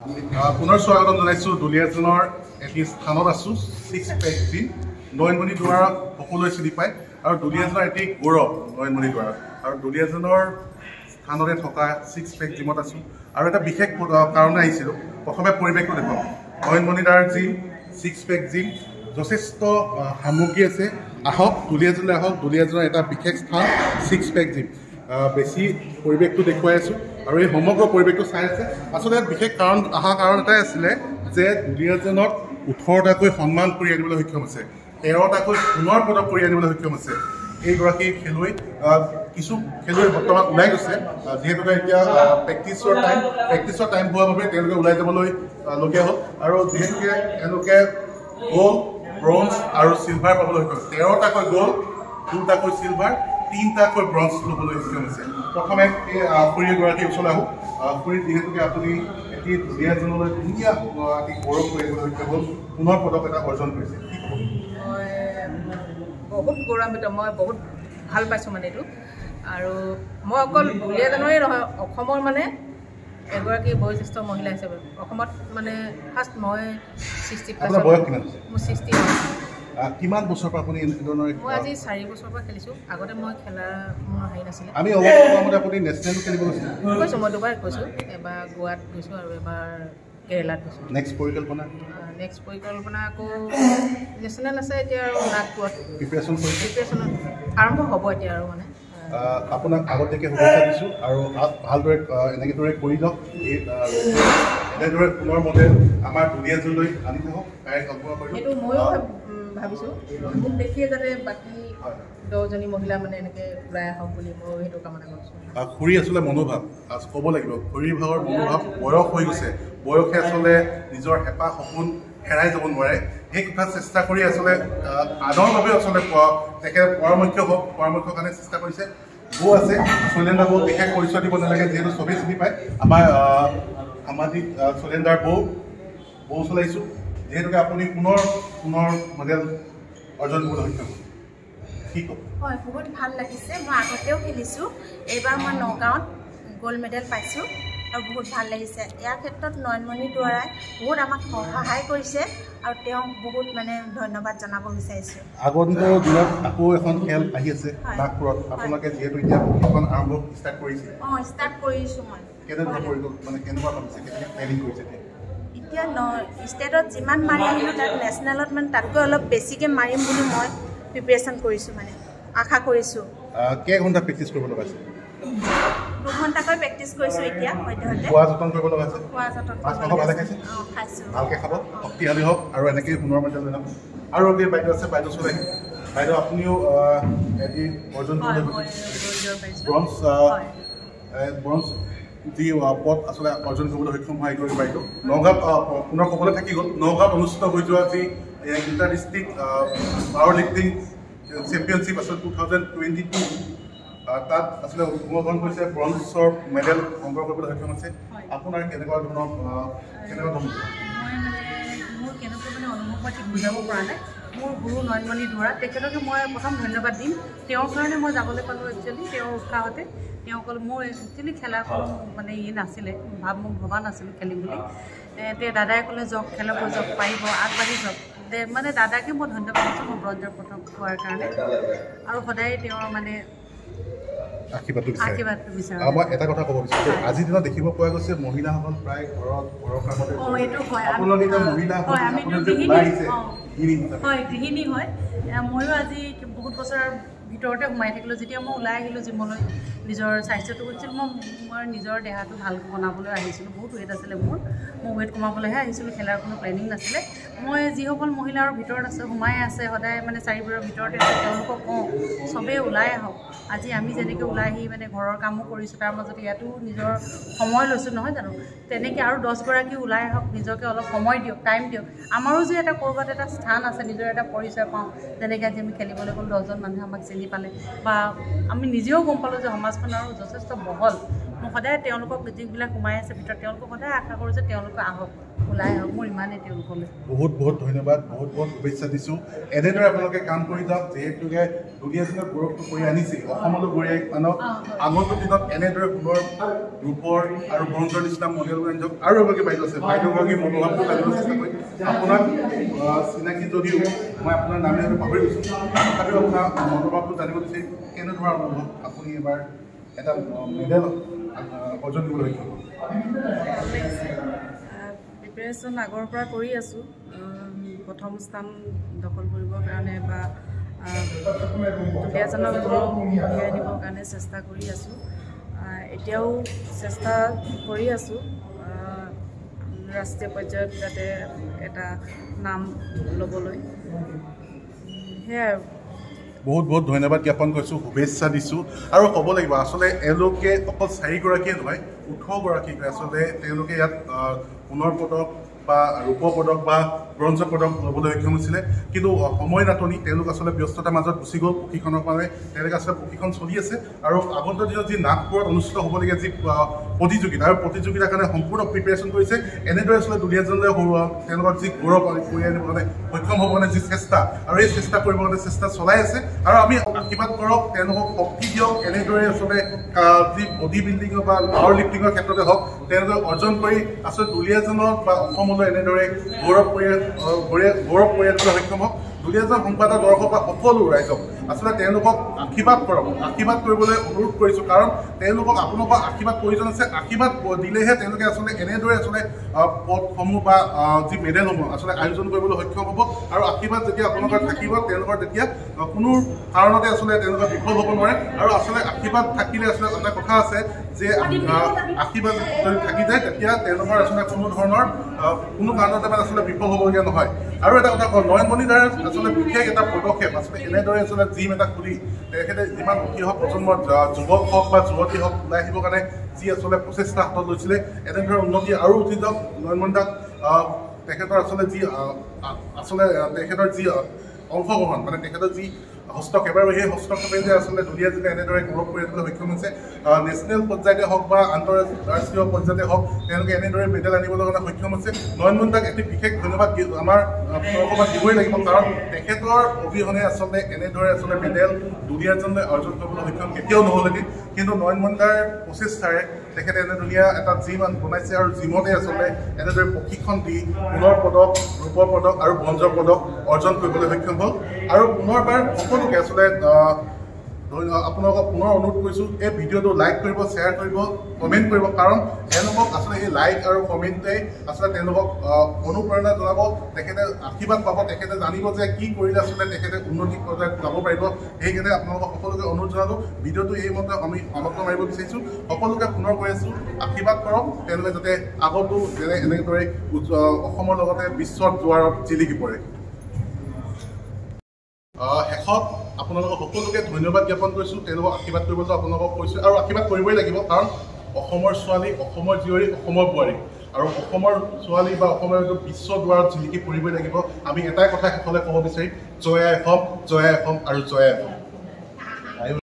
পুনৰ স্বাগতম জনাইছোঁ। দুলীয়াজনৰ এটি স্থানত আছোঁ ছিক্স পেক জিম নয়নমণি দুৱাৰক সকলোৱে চিনি পায়। আৰু দুলীয়াজনৰ এটি গৌৰৱ নয়নমণি দুৱাৰত। আৰু দুলীয়াজনৰ স্থানতে থকা ছিক্স পেক জিমত আছোঁ। আৰু এটা বিশেষ কাৰণে আহিছিলোঁ। প্ৰথমে পৰিৱেশটো দেখুৱাম। নয়নমণিদাৰ জিম ছিক্স পেক জিম যথেষ্ট সামগ্ৰী আছে। আহক দুলীয়াজনলৈ আহক। দুলীয়াজনৰ এটা বিশেষ স্থান ছিক্স পেক জিম বেছি পৰিৱেশটো দেখুৱাই আছোঁ। আৰু এই সমগ্ৰ পৰিৱেশটো চাই আছে। আচলতে বিশেষ কাৰণ অহা কাৰণ এটাই আছিলে যে দুলীয়াজনক ওঠৰটাকৈ সন্মান কৰি আনিবলৈ সক্ষম হৈছে। তেৰটাকৈ সোণৰ পদক কৰি আনিবলৈ সক্ষম হৈছে। এইগৰাকী খেলুৱৈ কিছু খেলুৱৈ বৰ্তমান ওলাই গৈছে। যিহেতুকে এতিয়া প্ৰেক্টিছৰ টাইম প্ৰেক্টিছৰ টাইম হোৱাৰ বাবে তেওঁলোকে ওলাই যাবলৈ লগীয়া হ'ল। আৰু যিহেতুকে তেওঁলোকে গ'ল্ড ব্ৰঞ্জ আৰু চিলভাৰ পাবলৈ সক্ষম তেৰটাকৈ গ'ল্ড দুটাকৈ চিলভাৰ তিনিটাকৈ ব্ৰঞ্জ ল'বলৈ সক্ষম হৈছে। প্ৰথমে এই আহ, খুৰীগৰাকীৰ ওচৰলৈ আহোঁ খুৰী যিহেতুকে আপুনি এটি ধুনীয়া আহ, এটি গৌৰৱ কৰিবলৈ সক্ষম হ'ল পুনৰ পদক এটা অৰ্জন কৰিছে। কি ক'ব? মই বহুত গৌৰৱান্বিত মই বহুত ভাল পাইছোঁ মানে এইটো। আৰু মই অকল দুলীয়াজানৰে নহয় অসমৰ মানে এগৰাকী বয়োজ্যেষ্ঠ মহিলা হিচাপে। অসমত মানে ফাৰ্ষ্ট মই কিমান হৈছে? মোৰ আহ, কিমান বছৰৰ পৰা আপুনি এনেধৰণৰ মই আজি চাৰি বছৰৰ পৰা খেলিছোঁ। আগতে মই খেলা মোৰ হেৰি নাছিলে। আমি মতে আপুনি নেশ্যনেল খেলিব গৈছিলে। কৈছোঁ মই দুবাৰ গৈছোঁ। এবাৰ গোৱাত গৈছোঁ আৰু এবাৰ কেৰেলাত গৈছোঁ। নেক্সট পৰিকল্পনা? নেক্সট পৰিকল্পনা আকৌ নেশ্যনেল আছে এতিয়া আৰু নাগপুৰত। প্ৰিপেৰেশ্যন কৰিছে? প্ৰিপেৰেশ্যনত আৰম্ভ হ'ব এতিয়া আৰু মানে। আপোনাক আগতীয়াকৈ শুভেচ্ছা দিছোঁ আৰু ভালদৰে এনেদৰে কৰি যাওক এই এনেদৰে পুনৰ মডেল আমাৰ দুলীয়াজনলৈ আনি থাকক তাৰে কল্পনা কৰিলোঁ ভাব- উম, ভাবিছোঁ। মোক দেখিয়ে যাতে বাকী। দহজনী মহিলা মানে এনেকৈ ওলাই আহক বুলি মই সেইটো কামনা কৰিছোঁ খুৰী আচলতে মনোভাৱ ক'ব লাগিব খুৰীৰ ভাগৰ মনোভাৱ বয়স হৈ গৈছে। বয়সে আচলতে নিজৰ হেঁপাহ সপোন হেৰাই যাব নোৱাৰে। সেই কথা চেষ্টা কৰি আচলতে আনৰ বাবে আচলতে তেখেতে পৰামৰ্শ হওক পৰামৰ্শৰ কাৰণে চেষ্টা কৰিছে। বৌ আছে শৈলেন্দ্ৰ বৌ বিশেষ পৰিচয় দিব নালাগে যিহেতু চবেই চিনি পায়। আমাৰ সামাজিক শৈলেন্দ্ৰাৰ বৌ বৌ চলাইছোঁ। যিহেতুকে আপুনি পুনৰ পুনৰ মেডেল অৰ্জন কৰিবলৈ সক্ষম হ'ল কি ক'ব হয় বহুত ভাল লাগিছে। মই আগতেও খেলিছোঁ। এইবাৰ মই নগাঁৱত গ'ল্ড মেডেল পাইছোঁ আৰু বহুত ভাল লাগিছে। ইয়াৰ ক্ষেত্ৰত নয়নমণি দুৱাৰাই বহুত আমাক সহায় কৰিছে আৰু তেওঁক বহুত মানে ধন্যবাদ জনাব বিচাৰিছোঁ। আগন্তুক দিনত আকৌ এখন খেল আহি আছে। নাগপুৰত। আপোনালোকে যিহেতু এতিয়া প্ৰশিক্ষণ আৰম্ভ ষ্টাৰ্ট কৰিছে। অঁ ষ্টাৰ্ট কৰিছোঁ মই। কেনেধৰণৰ পৰিব মানে কেনেকুৱা ভাবিছে কেনেকৈ প্লেনিং কৰিছে এতিয়া? ন ষ্টেটত যিমান মাৰি আহিলোঁ তাত নেশ্যনেলত মানে তাতকৈ অলপ বেছিকৈ মাৰিম বুলি মই প্ৰিপেৰেশ্যন কৰিছোঁ মানে আশা কৰিছোঁ। কেইঘণ্টা প্ৰেক্টিছ কৰিব লগা আছে দুঘণ্টাকৈ প্ৰেক্টিছ কৰিছোঁ এতিয়া সদ্যহতে। খোৱা যতন কৰিব লগা আছে খোৱা যতন মাছ মাংস ভালে খাইছে? অঁ খাইছোঁ। ভালকৈ খাব? শক্তিশালী হওক আৰু এনেকৈয়ে পুনৰ লৈ যাওক আৰু এগৰাকী বাইদেউ আছে বাইদেউ চলাই বাইদেউ আপুনিও এটি অৰ্জন কৰিব ব্ৰঞ্জ ব্ৰঞ্জ যি পদ আচলতে অৰ্জন কৰিবলৈ সক্ষম হয় এগৰাকী বাইদেউ নগাঁৱত পুনৰ ক'বলৈ থাকি গ'ল। নগাঁৱত অনুষ্ঠিত হৈ যোৱা যি inter district power lifting championship আচলতে টু থাউজেণ্ড টুৱেণ্টি টু। তাত আচলতে অংশগ্ৰহণ কৰিছে ব্ৰঞ্জৰ মেডেল সংগ্ৰহ কৰিবলৈ সক্ষম হৈছে। আপোনাৰ কেনেকুৱা ধৰণৰ কেনেকুৱা ধৰণৰ? অনুভৱ ঠিক বুজাব পৰা নাই। মোৰ গুৰু নয়নমণি দুৱৰা তেখেতকে মই প্ৰথম ধন্যবাদ দিম। তেওঁৰ কাৰণে মই যাবলৈ পালোঁ একচুৱেলি তেওঁৰ উৎসাহতে। তেওঁ অকল মোৰ একচুৱেলি খেলা কোনো মানে ই নাছিলে ভাৱ মোক ভবা নাছিলোঁ খেলিম বুলি। এ, তে দাদাই ক'লে যাওক খেলাব যাওক পাৰিব আগবাঢ়ি যাওক দে মানে দাদাকে মই ধন্যবাদ দিছোঁ মোৰ ব্ৰঞ্জৰ প্ৰথম হোৱাৰ কাৰণে। আৰু সদায় তেওঁৰ মানে আশীৰ্বাদটো বিচাৰে। আশীৰ্বাদটো বিচাৰোঁ। আৰু মই এটা কথা ক'ব বিচাৰোঁ আজিৰ দিনত দেখিব পোৱা গৈছে মহিলাসকল প্ৰায় ঘৰত ঘৰৰ কামতে হয় গৃহিণী। হয় ময়ো আজি বহুত বছৰ ভিতৰতে সোমাই থাকিলোঁ যেতিয়া মই ওলাই আহিলোঁ জিমলৈ নিজৰ স্বাস্থ্যটো হৈছিল মই মই নিজৰ দেহাটো ভালকৈ বনাবলৈ আহিছিলোঁ। বহুত ৱেইট আছিলে মোৰ মই ৱেইট কমাবলৈহে আহিছিলোঁ খেলাৰ কোনো প্লেনিং নাছিলে। মই যিসকল মহিলাৰ ভিতৰত আছে সোমাই আছে সদায় মানে চাৰিবোৰৰ ভিতৰতে আছে তেওঁলোকক কওঁ চবেই ওলাই আহক। আজি আমি যেনেকৈ ওলাই আহি মানে ঘৰৰ কামো কৰিছোঁ তাৰ মাজতে ইয়াতো নিজৰ সময় লৈছোঁ নহয় জানো? তেনেকৈ আৰু দহগৰাকী ওলাই আহক নিজকে অলপ সময় দিয়ক টাইম দিয়ক। আমাৰো যে এটা ক'ৰবাত এটা স্থান আছে নিজৰ এটা পৰিচয় পাওঁ যেনেকৈ আজি আমি খেলিবলৈ গ'লোঁ দহজন মানুহে আমাক চিনি পালে। বা আমি নিজেও গম পালোঁ যে সমাজখন আৰু যথেষ্ট বহল। মই সদায় তেওঁলোকক যিবিলাক সোমাই আছে ভিতৰত তেওঁলোকক সদায় আশা কৰোঁ যে তেওঁলোকে আহক ওলাই আহক মোৰ ইমানেই তেওঁলোকলৈ। বহুত বহুত ধন্যবাদ বহুত বহুত শুভেচ্ছা দিছোঁ। এনেদৰে আপোনালোকে কাম কৰি যাওক যিহেতুকে দুলীয়াজনক গৌৰৱটো কৰি আনিছে অসমলৈ গৌৰৱ আনক আগন্তুক দিনত এনেদৰে পুনৰ ৰূপৰ আৰু ব্ৰঞ্জৰ নিচিনা মডেল আনি যাওক আৰু এগৰাকী বাইদেউ আছে। বাইদেউগৰাকীৰ মনোভাৱটো জানিব চেষ্টা কৰিম আপোনাক চিনাকি যদিও মই আপোনাৰ নামে পাহৰি গৈছোঁ। তথাপিও আপোনাৰ মনোভাৱটো জানিব বিচাৰিম কেনেধৰণৰ অনুভৱ আপুনি এবাৰ এটা অৰ্জন প্ৰিপেৰেশ্যন আগৰ পৰা কৰি আছোঁ প্ৰথম স্থান দখল কৰিবৰ কাৰণে বা দুলীয়াজনক গৌৰৱ কঢ়িয়াই আনিবৰ কাৰণে চেষ্টা কৰি আছোঁ। এতিয়াও চেষ্টা কৰি আছোঁ ৰাষ্ট্ৰীয় পৰ্যায়ত যাতে এটা নাম ল'বলৈ। সেয়াই আৰু। বহুত বহুত ধন্যবাদ জ্ঞাপন কৰিছোঁ শুভেচ্ছা দিছোঁ। আৰু ক'ব লাগিব আচলতে এওঁলোকে অকল চাৰিগৰাকীয়ে নহয় ওঠৰগৰাকীক আচলতে তেওঁলোকে ইয়াত সোণৰ পদক বা ৰূপ পদক বা ব্ৰঞ্জ পদক ল'বলৈ সক্ষম হৈছিলে। কিন্তু সময় নাটনি তেওঁলোক আচলতে ব্যস্ততাৰ মাজত গুচি গ'ল প্ৰশিক্ষণৰ কাৰণে তেওঁলোকে আচলতে প্ৰশিক্ষণ চলি আছে আৰু আগন্তুক দিনত যি নাগপুৰত অনুষ্ঠিত হ'বলগীয়া যি প্ৰতিযোগিতা আৰু প্ৰতিযোগিতাৰ কাৰণে সম্পূৰ্ণ প্ৰিপেৰেশ্যন কৰিছে এনেদৰে আচলতে দুলীয়াজনলৈ সৰু তেওঁলোকৰ যি গৌৰৱ কঢ়িয়াই আনিবৰ কাৰণে সক্ষম হ'ব কাৰণে যি চেষ্টা আৰু এই চেষ্টা কৰিবৰ কাৰণে চেষ্টা চলাই আছে। আৰু আমি আশীৰ্বাদ কৰক তেওঁলোকক শক্তি দিয়ক এনেদৰে আচলতে যি বডি বিল্ডিঙৰ বা পাৱাৰ লিফ্টিঙৰ ক্ষেত্ৰতে হওক তেওঁলোকে অৰ্জন কৰি আচলতে দুলীয়াজনক বা অসমলৈ এনেদৰে গৌৰৱ কৰি গৌৰৱ- গৌৰৱ কৰি আনিবলৈ সক্ষম হওক। দুলীয়াজন সংবাদৰ দৰ্শক বা সকলো ৰাইজক আচলতে তেওঁলোকক আশীৰ্বাদ কৰক আশীৰ্বাদ কৰিবলৈ অনুৰোধ কৰিছোঁ কাৰণ তেওঁলোকক আপোনালোকৰ আশীৰ্বাদ প্ৰয়োজন আছে। আশীৰ্বাদ দিলেহে তেওঁলোকে আচলতে এনেদৰে আচলতে পদসমূহ বা যি মেডেলসমূহ আচলতে আয়োজন কৰিবলৈ সক্ষম হ'ব। আৰু আশীৰ্বাদ যেতিয়া আপোনালোকৰ থাকিব তেওঁলোকৰ তেতিয়া কোনো কাৰণতে আচলতে তেওঁলোকে বিফল হ'ব নোৱাৰে। আৰু আচলতে আশীৰ্বাদ থাকিলে আচলতে এটা কথা আছে যে আশীৰ্বাদ যদি থাকি যায় তেতিয়া তেওঁলোকৰ আচলতে কোনো ধৰণৰ কোনো কাৰণতে মানে আচলতে বিফল হ'বলগীয়া নহয়। আৰু এটা কথা কওঁ নয়নমণিৰ দ্বাৰা আচলতে বিশেষ এটা পদক্ষেপ আচলতে এনেদৰে আচলতে জিম এটা খুলি তেখেতে যিমান উঠি অহা প্ৰজন্মৰ যুৱক হওক বা যুৱতী হওক ওলাই আহিবৰ কাৰণে যি আচলতে প্ৰচেষ্টা হাতত লৈছিলে এনেদৰে উন্নতি আৰু উঠি যাওক। নয়নমণি দাক আহ, তেখেতৰ আচলতে যি আচলতে তেখেতৰ যি অংশগ্ৰহণ মানে তেখেতৰ যি হস্তক্ষেপ আৰু সেই হস্তক্ষেপে যে আচলতে দুলীয়াজনে এনেদৰে গৌৰৱ কৰি আনিবলৈ সক্ষম হৈছে নেশ্যনেল পৰ্যায়তে হওক বা আন্তঃৰাষ্ট্ৰীয় পৰ্যায়তে হওক তেওঁলোকে এনেদৰে মেডেল আনিবলৈ কাৰণে সক্ষম হৈছে। নয়নমণি দাক এটি বিশেষ ধন্যবাদ দি- আমাৰ অকণমান দিবই লাগিব কাৰণ তেখেতৰ অবিহনে আচলতে এনেদৰে আচলতে মেডেল দুলীয়াজনে অৰ্জন কৰিবলৈ সক্ষম কেতিয়াও নহ'লেগৈ কিন্তু নয়নমণি দাৰ প্ৰচেষ্টাৰে তেখেতে এনে ধুনীয়া এটা জিম বনাইছে আৰু জিমতে আচলতে এনেদৰে প্ৰশিক্ষণ দি সোণৰ পদক ৰূপৰ পদক আৰু ব্ৰঞ্জৰ পদক অৰ্জন কৰিবলৈ সক্ষম হ'ল। আৰু পুনৰবাৰ সকলোকে আচলতে আপোনালোকক পুনৰ অনুৰোধ কৰিছোঁ এই ভিডিঅ'টো লাইক কৰিব শ্বেয়াৰ কৰিব কমেণ্ট কৰিব কাৰণ তেওঁলোকক আচলতে এই লাইক আৰু কমেণ্টে আচলতে তেওঁলোকক অনুপ্ৰেৰণা জনাব তেখেতে আশীৰ্বাদ পাব তেখেতে জানিব যে কি কৰিলে আচলতে তেখেতে উন্নতি পৰ্যায়ত যাব পাৰিব। সেইকাৰণে আপোনালোকক সকলোকে অনুৰোধ জনালোঁ ভিডিঅ'টো এইমতে আমি সমাপ্ত মাৰিব বিচাৰিছোঁ। সকলোকে পুনৰ কৈ আছোঁ আশীৰ্বাদ কৰক তেওঁলোকে যাতে আগতো যেনে এনেদৰে অসমৰ লগতে বিশ্বত যোৱাৰত জিলিকি পৰে। শেষত আপোনালোকক সকলোকে ধন্যবাদ জ্ঞাপন কৰিছোঁ। তেওঁলোকক আশীৰ্বাদ কৰিবলৈ আপোনালোকক কৈছোঁ আৰু আশীৰ্বাদ কৰিবই লাগিব কাৰণ অসমৰ ছোৱালী অসমৰ জীয়ৰী অসমৰ বোৱাৰী। আৰু অসমৰ ছোৱালী বা অসমৰ বিশ্ব দুৱাৰত জিলিকি পৰিবই লাগিব আমি এটাই কথা শেষলৈ ক'ব বিচাৰিম জয় অসম জয় অসম আৰু জয় অসম